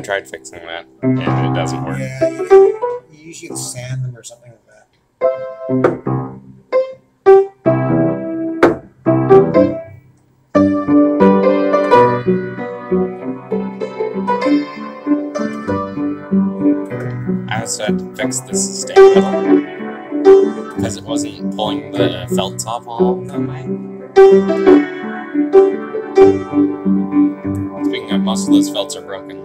tried fixing that, and it doesn't work. Yeah, you, you usually sand them or something like that. I also had to fix the sustain pedal because it wasn't pulling the felt top all the way. Most of those felts are broken.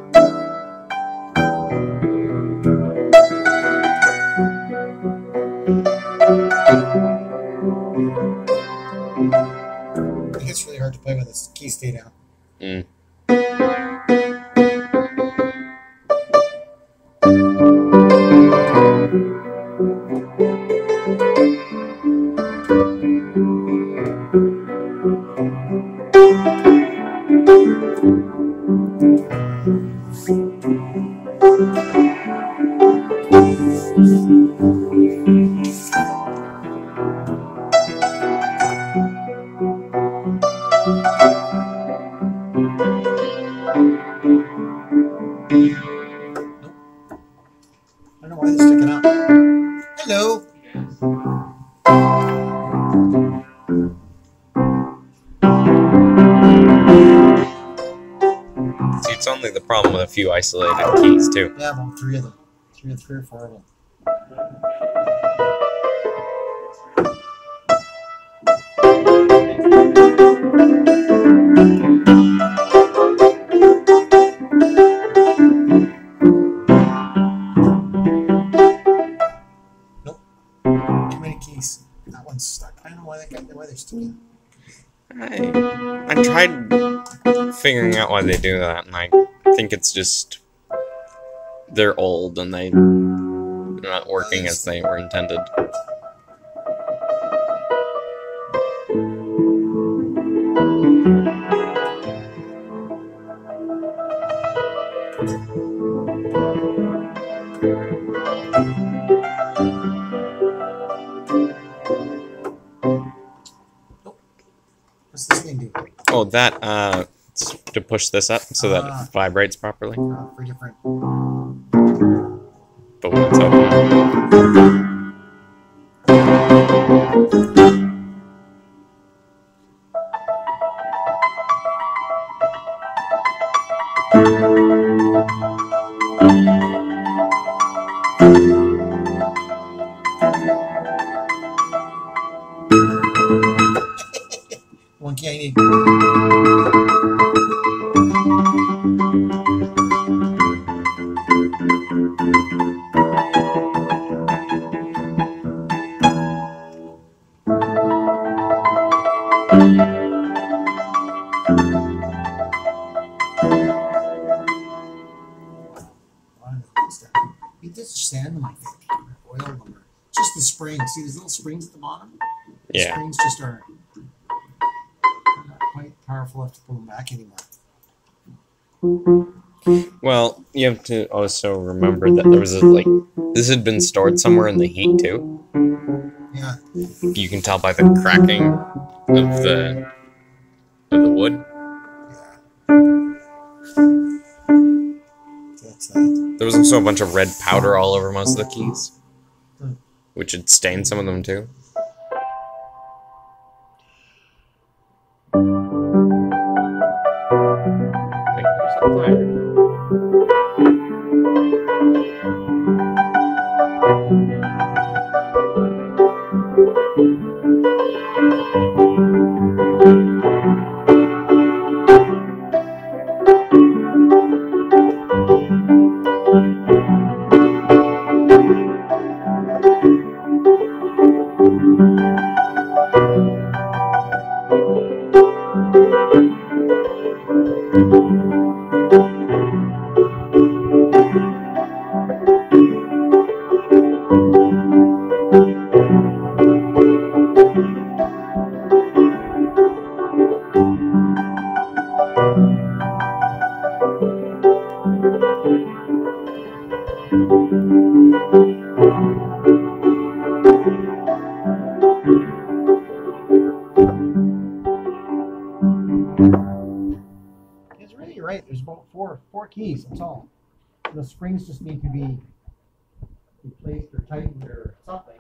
It's really hard to play when the keys stay down. Mm. I don't know why they're sticking out. Hello. Only the problem with a few isolated keys, too. Yeah, about three of them. Three or three or four of them. Nope. Too many keys. That one's stuck. I don't know why that got why they're sticking. I, I tried figuring out why they do that, and I think it's just they're old and they they're not working as they were intended. What's this thing do? Oh, that uh, to push this up so that Ah. it vibrates properly. Uh, three different. But when it's open, One key sand them, I think. or Oil them. or- Just the springs. See these little springs at the bottom? The yeah. springs just aren't quite powerful enough to pull them back anymore. Well, you have to also remember that there was a like this had been stored somewhere in the heat too. Yeah. You can tell by the cracking of the of the wood. So that's that. There was also a bunch of red powder all over most of the keys, which had stained some of them too. I think there's a It's really right. There's about four four keys. That's all. the springs just need to be replaced or tightened or something.